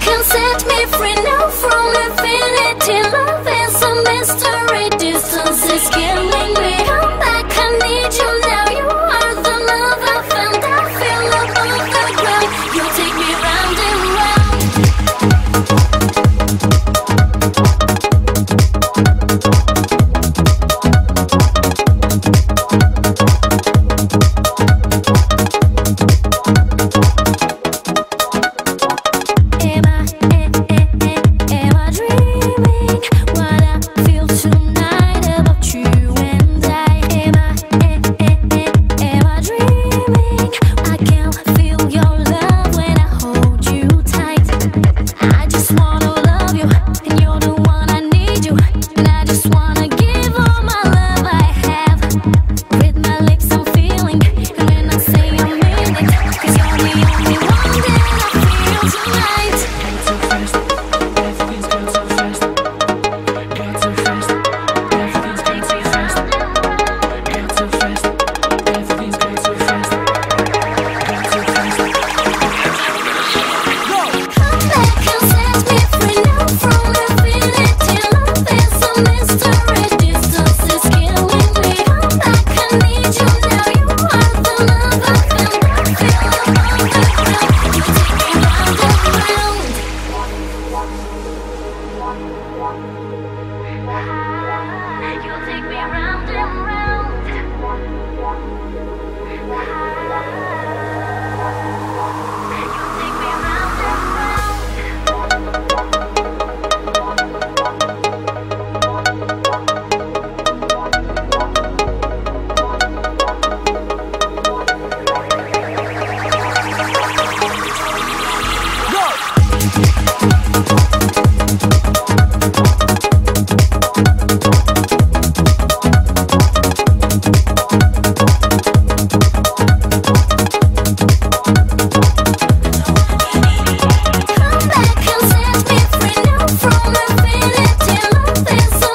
can set me free now from infinity. Love is a mystery, distance is killing me.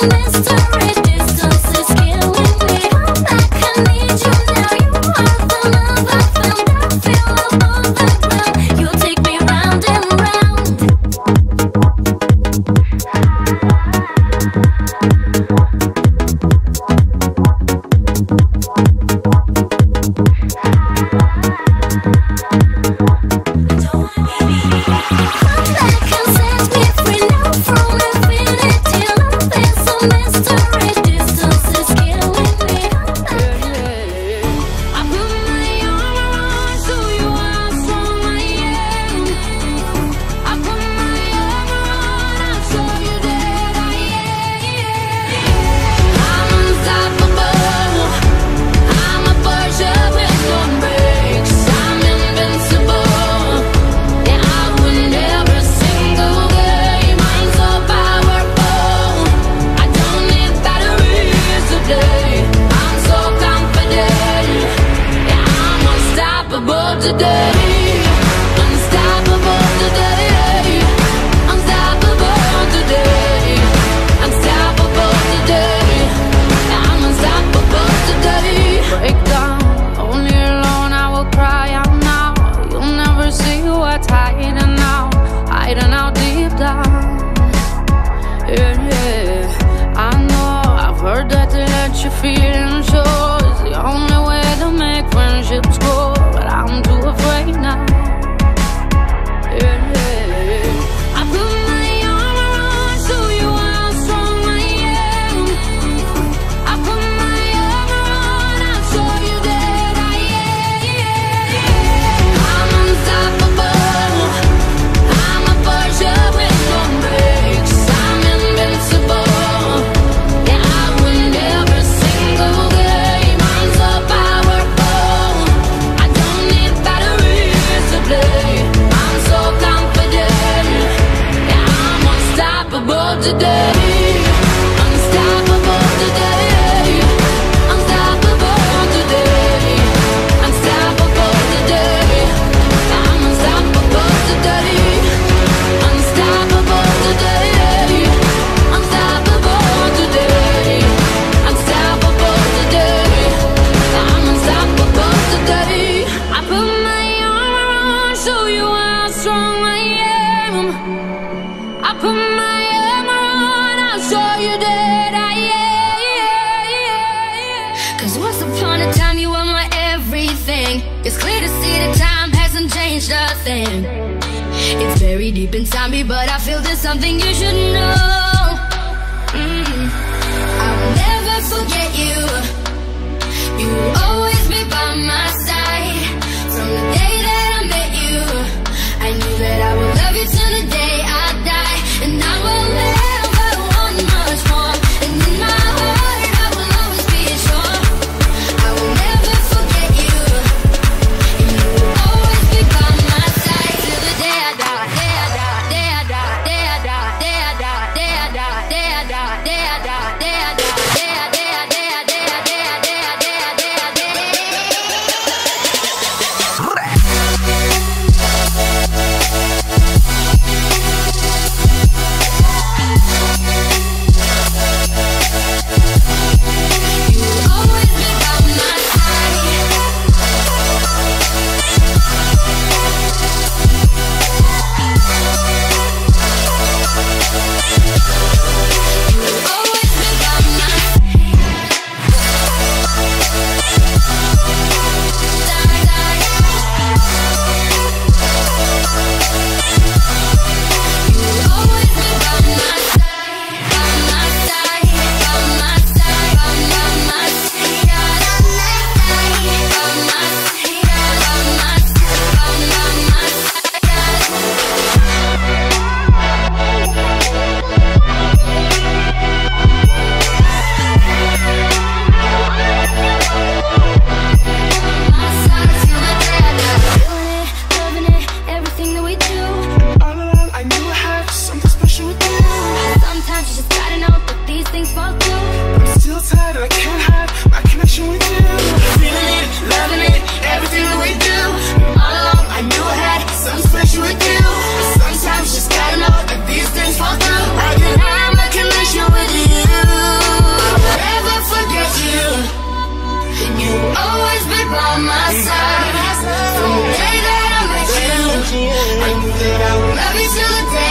Mister. You're feeling so. I put my armor on, I'll show you that I am. Cause once upon a time you were my everything. It's clear to see that time hasn't changed a thing. It's buried deep inside me, but I feel there's something you should know. you. I said I love you till the day.